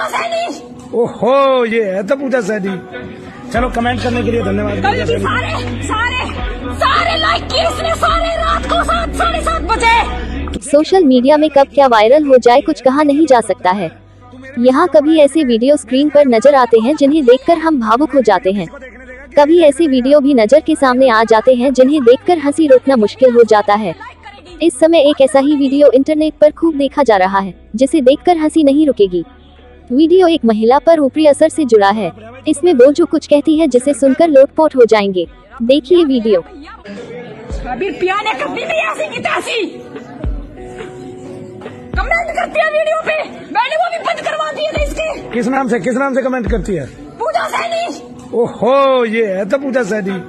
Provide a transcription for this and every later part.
पूजा सैनी। ओहो ये है तो पूजा सैनी। चलो कमेंट करने के लिए धन्यवाद। कल पूजा भी सारे सारे सारे लाइक किए इसने सारे रात को सात साढ़े सात बजे। सोशल मीडिया में कब क्या वायरल हो जाए कुछ कहा नहीं जा सकता है। यहाँ कभी ऐसे वीडियो स्क्रीन पर नज़र आते हैं जिन्हें देखकर हम भावुक हो जाते हैं। कभी ऐसे वीडियो भी नज़र के सामने आ जाते हैं जिन्हें देखकर हँसी रोकना मुश्किल हो जाता है। इस समय एक ऐसा ही वीडियो इंटरनेट पर खूब देखा जा रहा है जिसे देखकर हँसी नहीं रुकेगी। वीडियो एक महिला पर ऊपरी असर से जुड़ा है। इसमें वो जो कुछ कहती है जिसे सुनकर लोटपोट हो जाएँगे। देखिए वीडियो। कमेंट करती है वीडियो पे। मैंने वो भी बंद करवा दिए थे इसके। किस नाम से किस नाम से कमेंट करती है? पूजा सैनी। ओहो ये है तो पूजा सैनी।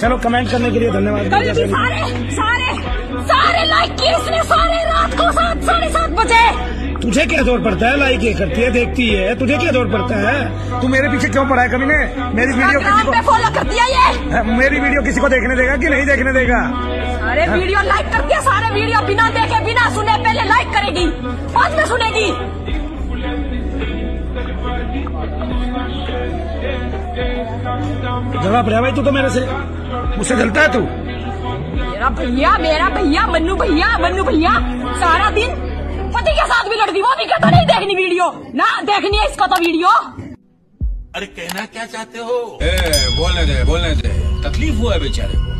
चलो कमेंट करने के लिए धन्यवाद। सारे सारे सारे लाइक किए इसने सारे। तुझे क्या ज़ोर पड़ता है? लाइक ये करती है देखती है। तुझे क्या ज़ोर पड़ता है? तू मेरे पीछे क्यों पड़ा है कभी ने मेरी वीडियो किसी को फॉलो कर दिया ये? मेरी वीडियो किसी को देखने देगा कि नहीं देखने देगा? अरे वीडियो लाइक कर दिया सारे वीडियो बिना देखे बिना सुने पहले लाइक करेगी बाद में सुनेगी। जवाब रहा भाई तू तो मेरे से। मुझसे जलता है तू? मेरा भैया मेरा भैया मन्नू भैया मन्नू भैया सारा दिन पति के साथ भी लड़ती वो भी कहता नहीं देखनी वीडियो ना देखनी है इसका तो वीडियो. अरे कहना क्या चाहते हो? ए, बोलने दे बोलने दे। तकलीफ़ हुआ है बेचारे को।